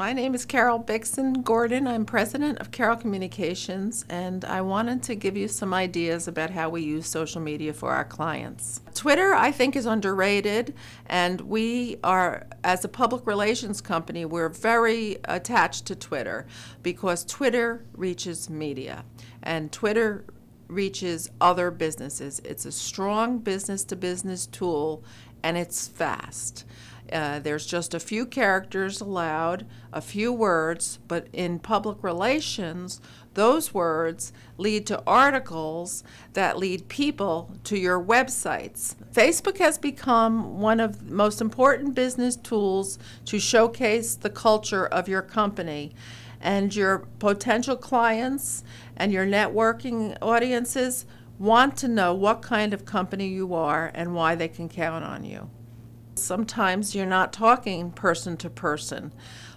My name is Caryl Bixon Gordon. I'm president of Caryl Communications, and I wanted to give you some ideas about how we use social media for our clients. Twitter, I think, is underrated, and we are, as a public relations company, we're very attached to Twitter because Twitter reaches media, and Twitter reaches other businesses. It's a strong business to business tool, and it's fast. Uh, there's just a few characters allowed, a few words, but in public relations, those words lead to articles that lead people to your websites. Facebook has become one of the most important business tools to showcase the culture of your company. And your potential clients and your networking audiences want to know what kind of company you are and why they can count on you. Sometimes you're not talking person to person,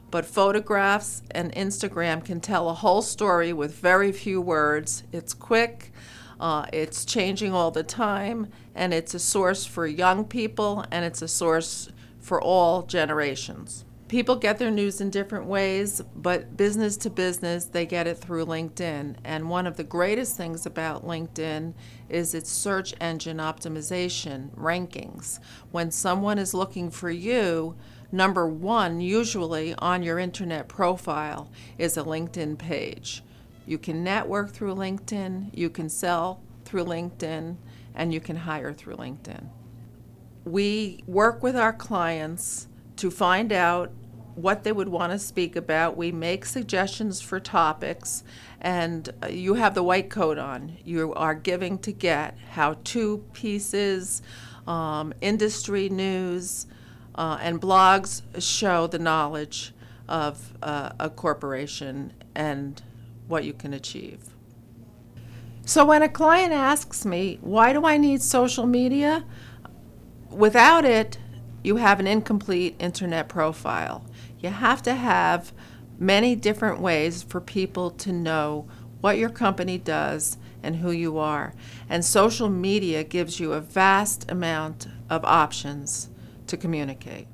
but photographs and Instagram can tell a whole story with very few words. It's quick, uh, it's changing all the time, and it's a source for young people and it's a source for all generations people get their news in different ways, but business to business, they get it through LinkedIn. And one of the greatest things about LinkedIn is its search engine optimization rankings. When someone is looking for you, number one, usually on your internet profile, is a LinkedIn page. You can network through LinkedIn, you can sell through LinkedIn, and you can hire through LinkedIn. We work with our clients to find out what they would want to speak about. We make suggestions for topics, and uh, you have the white coat on. You are giving to get how to pieces, um, industry news, uh, and blogs show the knowledge of uh, a corporation and what you can achieve. So when a client asks me, why do I need social media? Without it, you have an incomplete internet profile. You have to have many different ways for people to know what your company does and who you are. And social media gives you a vast amount of options to communicate.